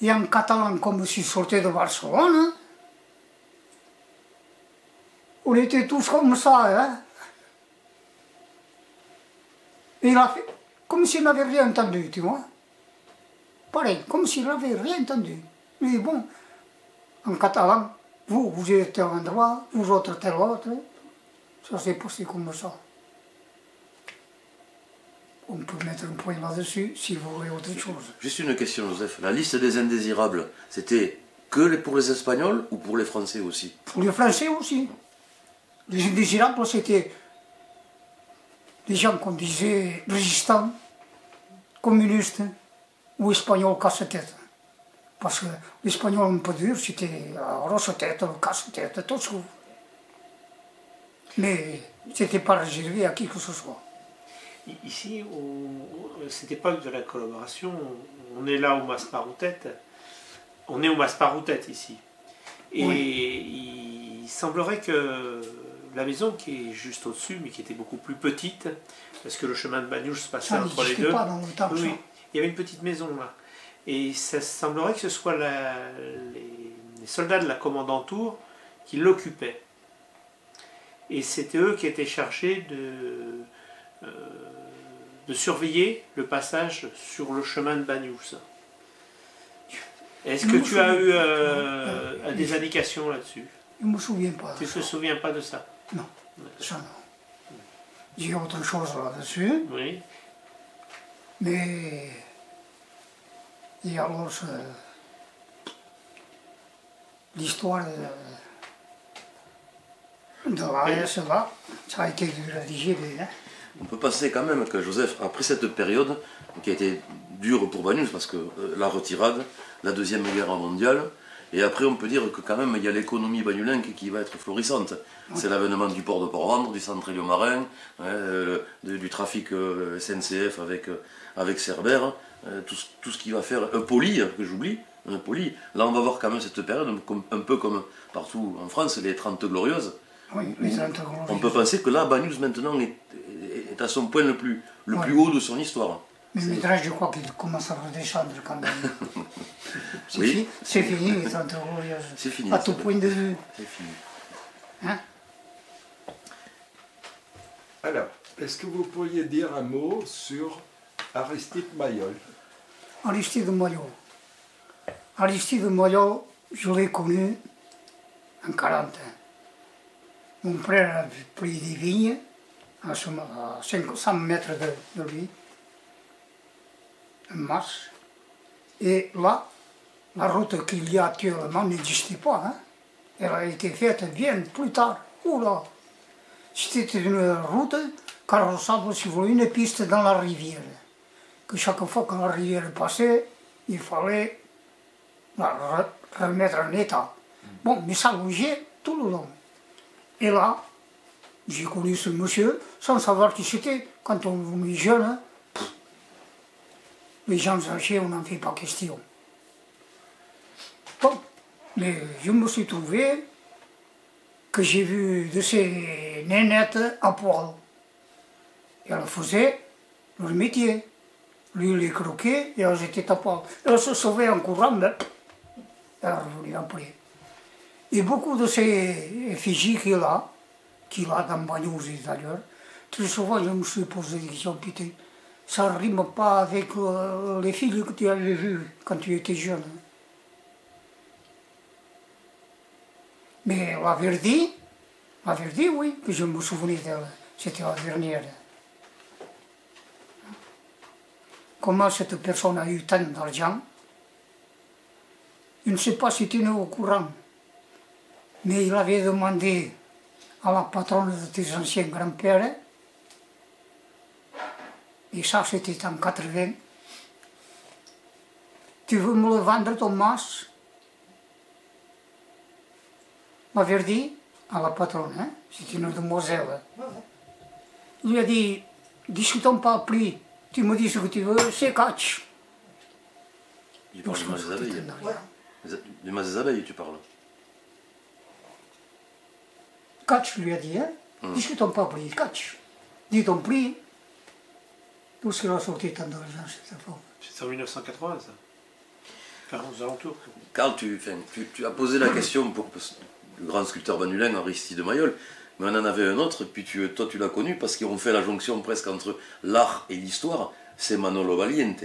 et en catalan, comme s'il sortait de Barcelone, on était tous comme ça, hein. Et il a fait comme s'il n'avait rien entendu, tu vois. Pareil, comme s'il n'avait rien entendu. Mais bon, en catalan, vous, vous êtes tel endroit, vous autres tel autre. Ça s'est passé comme ça. On peut mettre un point là-dessus si vous voulez autre chose. Juste une question, Joseph. La liste des indésirables, c'était que pour les Espagnols ou pour les Français aussi? Pour les Français aussi. Les indésirables, c'était des gens qu'on disait résistants, communistes ou espagnols casse-tête. Parce que l'espagnol un peu dur, c'était euh, rosse-tête, casse-tête, tout ça. Mais c'était pas réservé à qui que ce soit. Ici, cette époque de la collaboration, on est là au Masparoutette. On est au Masparoutette ici. Et il semblerait que la maison qui est juste au-dessus, mais qui était beaucoup plus petite, parce que le chemin de Bagnouche se passait Ça entre les deux. pas dans le temps, Oui, ça. oui. il y avait une petite maison là. Et ça semblerait que ce soit la- les, les soldats de la commandantour qui l'occupaient. Et c'était eux qui étaient chargés de, euh, de surveiller le passage sur le chemin de Bagnous. Est-ce que tu as eu euh, Ouais. des indications là-dessus? Je ne me souviens pas. Tu ne te souviens pas de ça? Non, ça non. J'ai autre chose là-dessus. Oui. Mais. Et alors, ce- l'histoire de, de l'AS, là, ça a été rédigé. Hein. On peut penser quand même que Joseph, après cette période, qui a été dure pour Bagnous, parce que euh, la retirade, la Deuxième Guerre mondiale, Et après, on peut dire que quand même, il y a l'économie bagnolinque qui va être florissante. C'est l'avènement du port de Port-Vendre, du centre marin hein, euh, du trafic euh, SNCF avec, euh, avec Cerbère, tout, tout, ce qui va faire un poli, hein, que j'oublie, un poli. Là, on va voir quand même cette période, un peu comme partout en France, les 30 glorieuses. Oui, les 30 glorieuses. On peut penser que là, Bagnous maintenant est, est à son point le plus, le plus haut de son histoire. Mais le je crois qu'il commence à redescendre quand même. [LAUGHS] c'est oui. fi fini, les 30 glorieuses. C'est fini. À tout point de vue. C'est fini. Hein Alors, est-ce que vous pourriez dire un mot sur Aristide Mayol? Aristide Mayol. Aristide Mayol, je l'ai connu en 40 ans. Mon frère a pris des vignes à 500 mètres de, de lui, mars. Et là, la route qu'il y a actuellement n'existait pas. Hein. Elle a été faite bien plus tard. Oula C'était une route carrossable, si vous voulez, une piste dans la rivière. Que chaque fois que la rivière passait, il fallait la remettre en état. Bon, mais ça bougeait tout le long. Et là, j'ai connu ce monsieur sans savoir qui c'était. Quand on est jeune, les gens âgés, on n'en fait pas question. Bon, mais je me suis trouvé que j'ai vu de ces nénettes à poil. Et elles faisaient leur métier. Lui, les croquait et elles étaient à poil. Elles se sauvaient en courant, mais elles revenaient après. Et beaucoup de ces effigies qu'il a, qu'il a dans Bagnouz d'ailleurs, très souvent je me suis posé des questions, putain, ça ne rime pas avec euh, les filles que tu avais vues quand tu étais jeune. Mais la Verdi, la Verdi, oui, que je me souvenais d'elle, c'était la dernière. Comment cette personne a eu tant d'argent? Je ne sais pas si tu es au courant mais il avait demandé à la patronne de tes anciens grands-pères, et ça c'était en 80, tu veux me le vendre ton masque m'avait dit à la patronne, hein, c'est une demoiselle. Il lui a dit, discutons pas plus, tu me dis ce que tu veux, c'est catch. Il parle du des abeilles. Du des abeilles, tu parles. Catch lui a dit, hein, mm. discutons pas plus, catch. Dis ton prix. Tout ce qu'il a sorti cette femme. C'est en 1980, ça aux alentours. Carl, tu, tu, as posé la question pour le grand sculpteur banulin Aristide Mayol, mais on en avait un autre, puis tu, toi tu l'as connu parce qu'ils ont fait la jonction presque entre l'art et l'histoire, c'est Manolo Valiente.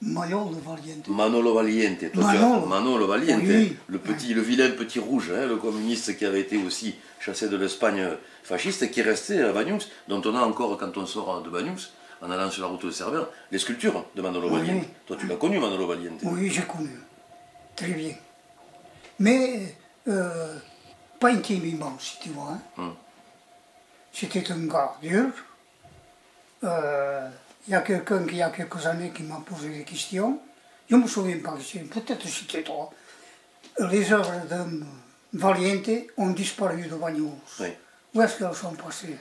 Manolo Valiente. Manolo Valiente. Manolo. Manolo Valiente. Le, petit, le vilain petit rouge, hein, le communiste qui avait été aussi chassé de l'Espagne fasciste, qui est resté à Bagnous, dont on a encore, quand on sort de Bagnous, en allant sur la route de Cervera, les sculptures de Manolo Valiente. Toi, tu l'as connu, Manolo Valiente Oui, j'ai connu. Très bien. Mais euh, pas intimement, si tu vois. Hein. Hum. C'était un gars dur. Euh, il y a quelqu'un qui, il y a quelques années, qui m'a posé des questions. Je ne me souviens pas, peut-être c'était toi. Les œuvres de Valiente ont disparu de Bagnous. Où est-ce qu'elles sont passées?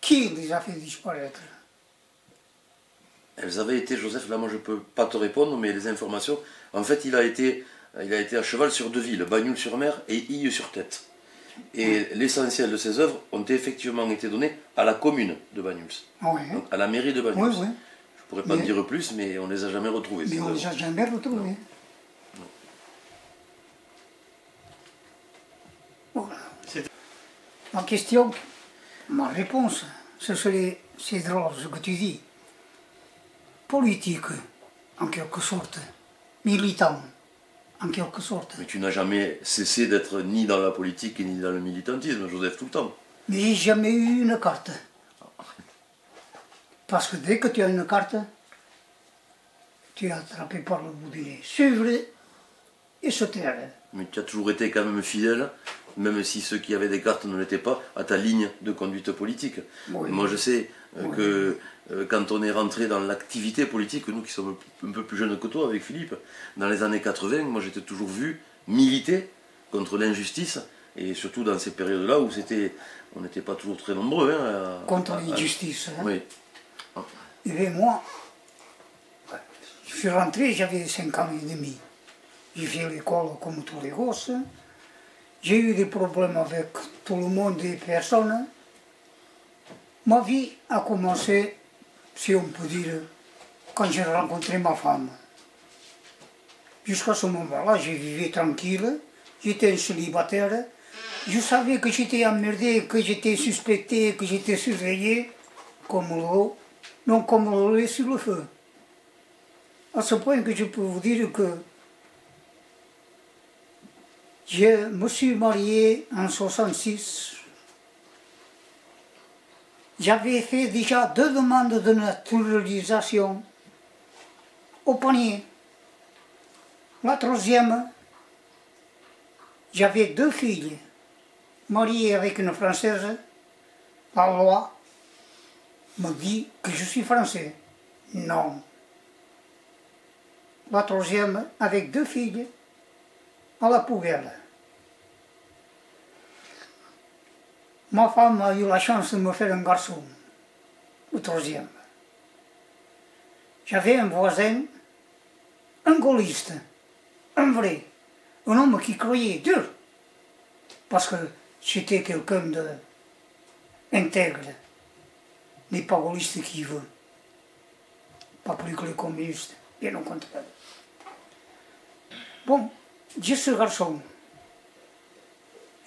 Qui les a fait disparaître? Elles avaient été, Joseph, là moi je ne peux pas te répondre, mais les informations, en fait il a été, il a été à cheval sur deux villes, Bagnoul-sur-Mer et Ille-sur-Tête. Et l'essentiel de ces œuvres ont effectivement été données à la commune de Bagnous, à la mairie de Bagnous. Je ne pourrais pas te dire plus, mais on ne les a jamais retrouvées. Mais on ne les a jamais retrouvées. Ma question, ma réponse, ce serait, c'est drôle ce que tu dis, politique, en quelque sorte, militant en quelque sorte. Mais tu n'as jamais cessé d'être ni dans la politique ni dans le militantisme, Joseph, tout le temps. Mais j'ai jamais eu une carte. Parce que dès que tu as une carte, tu es attrapé par le bout du nez. Vrai. et se taire. Mais tu as toujours été quand même fidèle, même si ceux qui avaient des cartes ne l'étaient pas, à ta ligne de conduite politique. Oui. Moi, je sais euh, Oui. que quand on est rentré dans l'activité politique, nous qui sommes un peu plus jeunes que toi avec Philippe, dans les années 80, moi j'étais toujours vu militer contre l'injustice, et surtout dans ces périodes-là où c'était, on n'était pas toujours très nombreux. hein, à- Contre à- l'injustice. hein. Oui. Et bien moi, je suis rentré, j'avais 5 ans et demi. J'ai fait l'école comme tous les gosses. J'ai eu des problèmes avec tout le monde et personne. Ma vie a commencé, si on peut dire, quand j'ai rencontré ma femme. Jusqu'à ce moment-là, je vivais tranquille, j'étais un célibataire. Je savais que j'étais emmerdé, que j'étais suspecté, que j'étais surveillé, comme l'eau, non comme le lait sur le feu. À ce point que je peux vous dire que je me suis marié en 66. J'avais fait déjà deux demandes de naturalisation au panier. La troisième, j'avais deux filles mariées avec une Française. La loi me dit que je suis français. Non. La troisième, avec deux filles, à la poubelle. Ma femme a eu la chance de me faire un garçon, le troisième. J'avais un voisin, un gaulliste, un vrai, un homme qui croyait dur, parce que j'étais quelqu'un de intègre, pas gaulliste qui veut, pas plus que les communistes, bien au contraire. Bon, j'ai ce garçon.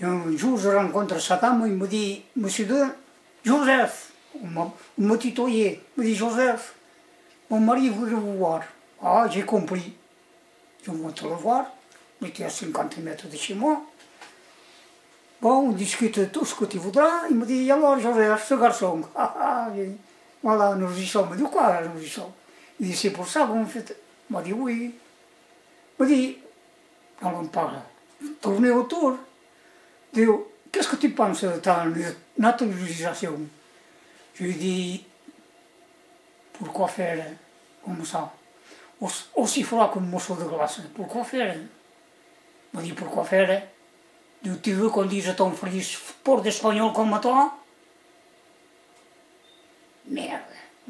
Un jour, je rencontre sa femme, il me dit, Monsieur Joseph, on me tutoyait, il me dit, Joseph, mon mari voudrait vous voir. Ah, j'ai compris. Je monte le voir, il était à 50 mètres de chez moi. Bon, on discute tout ce que tu voudras. Il me dit, alors Joseph, ce garçon, [LAUGHS] ah, ah, voilà, nous y sommes. De quoi nous y sommes? Il dit, c'est pour ça qu'on fait. Il m'a dit, oui. Il m'a dit, alors on parle, tourner autour. Dis, qu'est-ce que tu penses ta naturalisation Je lui dis, pourquoi faire comme ça Aussi- froid qu'un morceau de glace. Pourquoi faire Il m'a dit, pourquoi faire Tu- Tu veux qu'on dise ton fils pour d'espagnol comme toi Merde,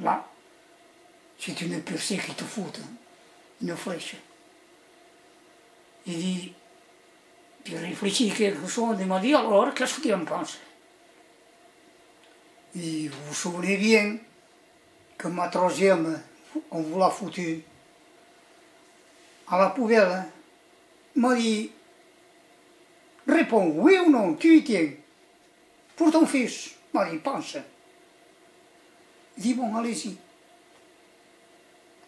là, c'est une percée qui te fout, une flèche. Il dit, tu réfléchis quelque chose, il m'a dit, alors, qu'est-ce que tu en penses? Dit, vous vous souvenez bien que ma troisième, on vous l'a foutu à la poubelle. hein Il m'a dit, réponds, oui ou non, tu y tiens. Pour ton fils. Il m'a dit, pense. Il dit, bon, allez-y.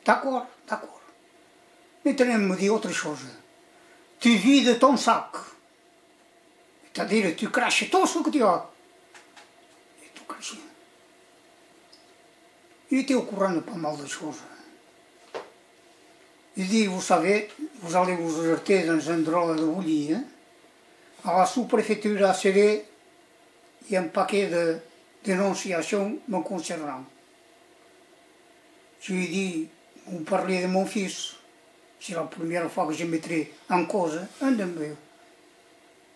D'accord, d'accord. Maintenant, il me dit autre chose. Tu vides ton sac. C'est-à-dire, tu craches tout ce que tu as. Et tout craché. Il était au courant de pas mal de choses. Il dit, vous savez, vous allez vous jeter dans un drôle de bouillie. Hein? À la sous-préfecture à Célé, il y a un paquet de dénonciations me concernant. Je lui ai dit, vous parlez de mon fils. C'est la première fois que je mettrai en cause un de mes.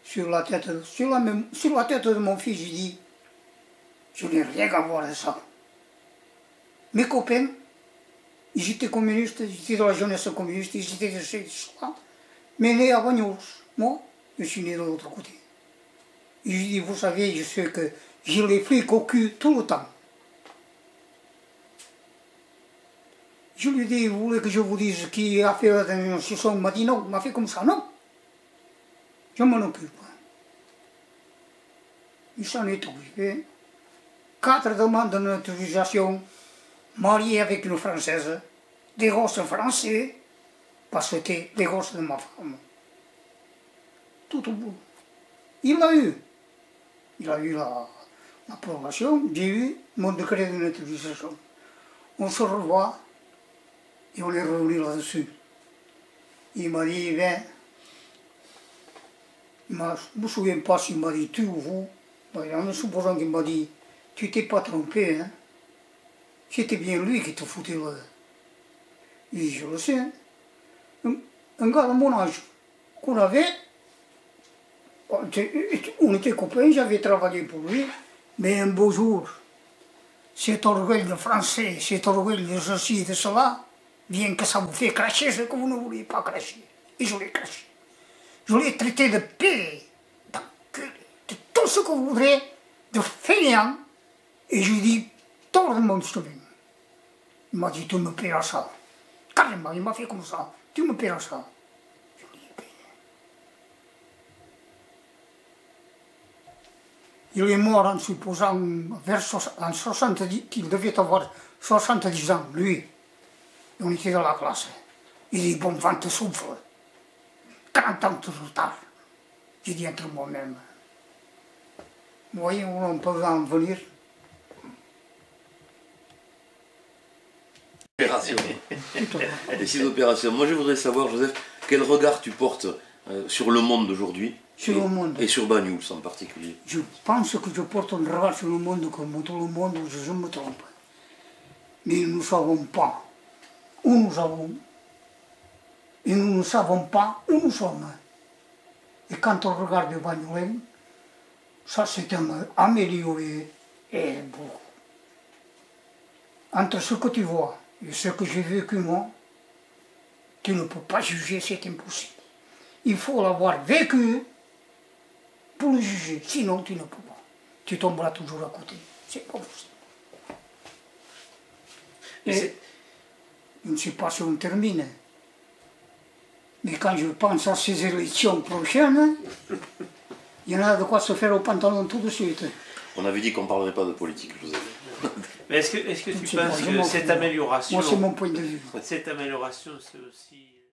Sur la tête, sur la, tête de mon fils, j'ai dit, je n'ai rien à voir de ça. Mes copains, ils étaient communistes, ils étaient de la jeunesse communiste, ils étaient de cela, mais nés à Bagnols. Moi, je suis né de l'autre côté. Et je dis, vous savez, je sais que j'ai les flics au cul tout le temps. Je lui dis, vous voulez que je vous dise qui a fait la dénonciation Il m'a dit non, il m'a fait comme ça, non. Je m'en occupe. Il s'en est occupé. Quatre demandes de naturalisation, marié avec une Française, des gosses français, parce que c'était des gosses de ma femme. Tout au bout. Il l'a eu. Il a eu la- l'approbation, j'ai eu mon décret de naturalisation. On se revoit et on est revenu là-dessus. Il m'a dit, ben, je ne me souviens pas s'il m'a dit tu ou vous. En supposant qu'il m'a dit tu t'es pas trompé, hein. C'était bien lui qui te foutait. Il dit, je le sais. hein. Un, gars de mon âge qu'on avait, on était, copains, j'avais travaillé pour lui, mais un beau jour, cet orgueil de français, cet orgueil de ceci et de cela, vient que ça vous fait cracher ce que vous ne vouliez pas cracher. Et je l'ai craché. Je l'ai traité de paix, d'enculé, de tout ce que vous voudrez, de fainéant. Et je lui ai dit, monde se vient. Il m'a dit, tu me paieras ça. Carrément, il m'a fait comme ça. Tu me paieras ça. Il est mort en supposant vers soix- en 70, qu'il devait avoir 70 ans, lui. Et on était dans la classe. Il dit, bon vent te souffle. 40 ans de retard. J'ai dit entre moi-même. Vous voyez où on peut en venir Opération. Et ces opérations. Moi, je voudrais savoir, Joseph, quel regard tu portes euh, sur le monde d'aujourd'hui Sur et, le monde. Et sur Banyuls en particulier. Je pense que je porte un regard sur le monde comme tout le monde, je, je me trompe. Mais nous ne savons pas où nous allons. Et nous ne savons pas où nous sommes. Et quand on regarde Bagnolet, ça s'est am- amélioré et beaucoup. Entre ce que tu vois et ce que j'ai vécu moi, tu ne peux pas juger, c'est impossible. Il faut l'avoir vécu pour le juger. Sinon, tu ne peux pas. Tu tomberas toujours à côté. C'est pas possible. Et je ne sais pas si on termine. Mais quand je pense à ces élections prochaines, il y en a de quoi se faire au pantalon tout de suite. On avait dit qu'on ne parlerait pas de politique, Joseph. Mais est-ce que, est-ce que tu penses que cette amélioration, Moi, c'est mon point de vue. cette amélioration, c'est aussi